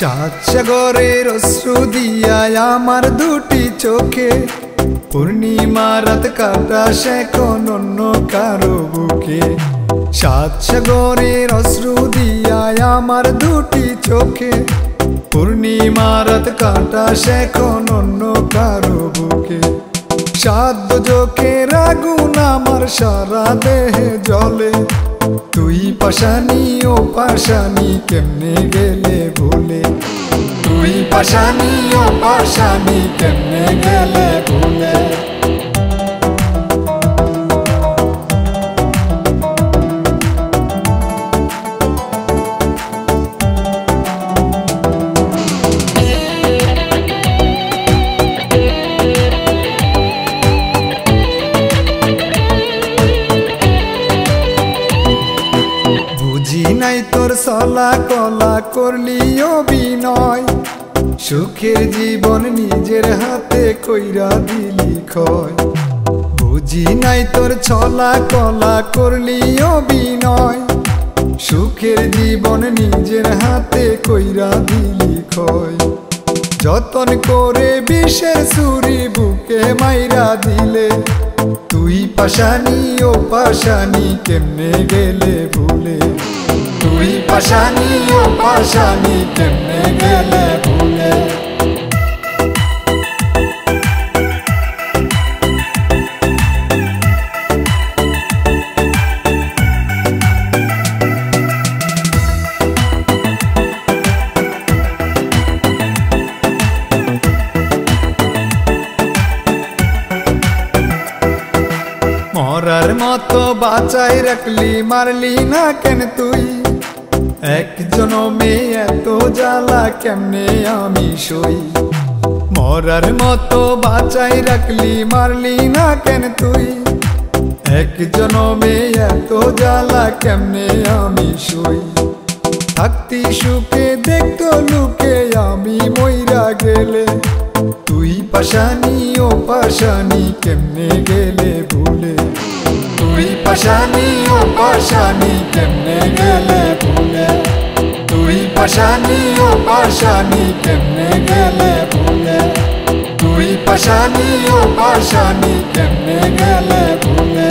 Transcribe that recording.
সাত সাগরের অশ্রু দিয়ায় আমার দুটি চোখে। পূর্ণিমা রাত কাটা সে কোন অন্য কারও বুকে। সাত অশ্রু দিয়ায় আমার দুটি চোখে। পূর্ণিমা রাত কাটা সে অন্য কারও বুকে। সাধ্য চোখের আগুন আমার সারা দেহে জলে তুই পাশানি ও পাশানি কেমনে গেলে ভুলে? তুই পাশানি ও পাশানি কেমনে গেলে ভুলে? তোর সলা কলা করলি অভিনয়। সুখের জীবন নিজের হাতে কইরা দিলি ক্ষয়। বুঝি নাই তোর ছলা কলা করলি অভিনয়। সুখের জীবন নিজের হাতে কইরা দিলি ক্ষয়। যতন করে বিষের সুরি বুকে মাইরা দিলে, তুই পাশানি ও পাশানি কেমনে গেলে ভুলে পাশানি ও পাশানি কেমনে গেলে ভুলে মরার মতো বাঁচাই রাখলি মারলি না কেন তুই এক জনমে এত জ্বালা কেমনে আমি সই? মরার মতো বাঁচাই রাখলি, মারলি না কেন তুই? এক জনমে এত জ্বালা কেমনে আমি সই? থাকতি সুখে, দেখতো লুকে আমি মইরা গেলে। তুই পাশানি, ও পাশানি কেমনে গেলে ভুলে? তুই পাশানি, ও পাশানি কেমনে গেলে ভুলে? পাশানি ও পাশানি কেমনে গেলে ভুলে? তুই পাশানি ও পাশানি কেমনে গেলে ভুলে?